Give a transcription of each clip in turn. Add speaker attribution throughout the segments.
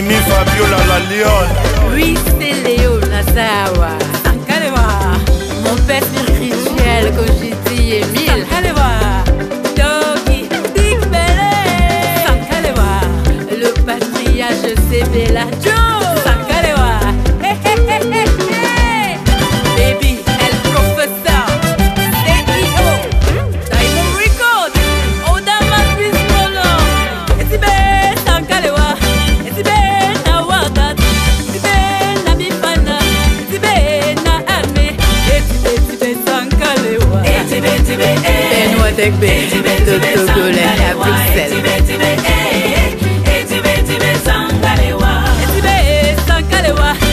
Speaker 1: Mimi Fabiola La León.
Speaker 2: Luis de León Azawa. Sankareva. Mon père bébé, le Togolais à Bruxelles. Sangalewa.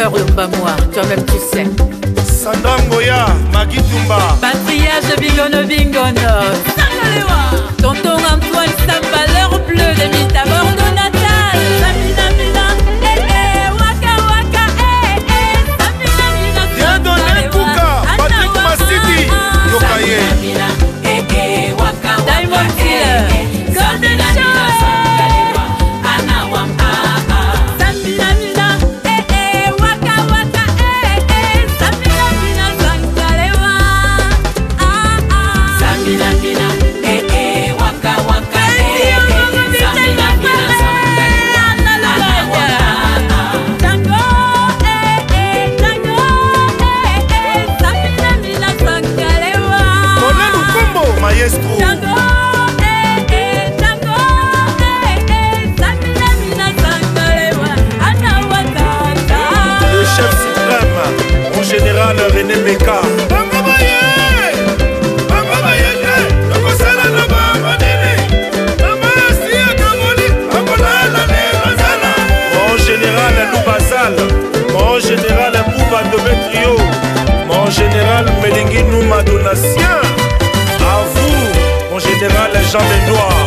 Speaker 2: pasteur lombamoa toi-même tu sais sandangoya
Speaker 1: magitumba
Speaker 2: patriage bingonobingono sangalewa
Speaker 1: Le chef suprême, mon général René Meka. Mon général Nubazal mon général Bouba de Betrio, mon général Melingi Noumadonatien jamais noir.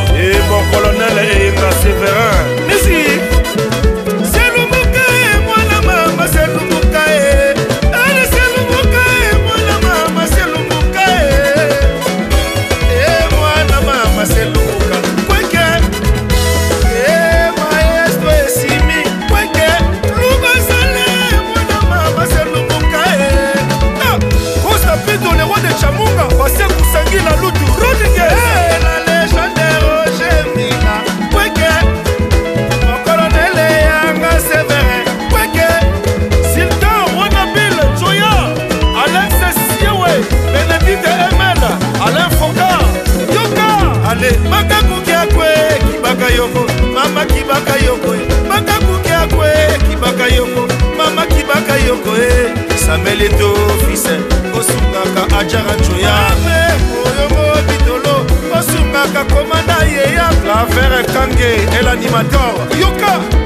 Speaker 1: samuel eto fise osungaka ajara joyame oyomo bitolo osungaka komanda yeya laver kange elanimator yoka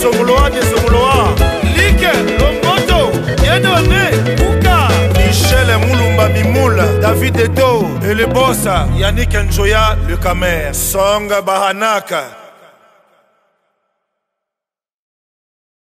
Speaker 1: songoloa de songoloa like lomboto yedone kuka michel mulumba mimula david eto elebosa yanik njoya le camer songa bahanaka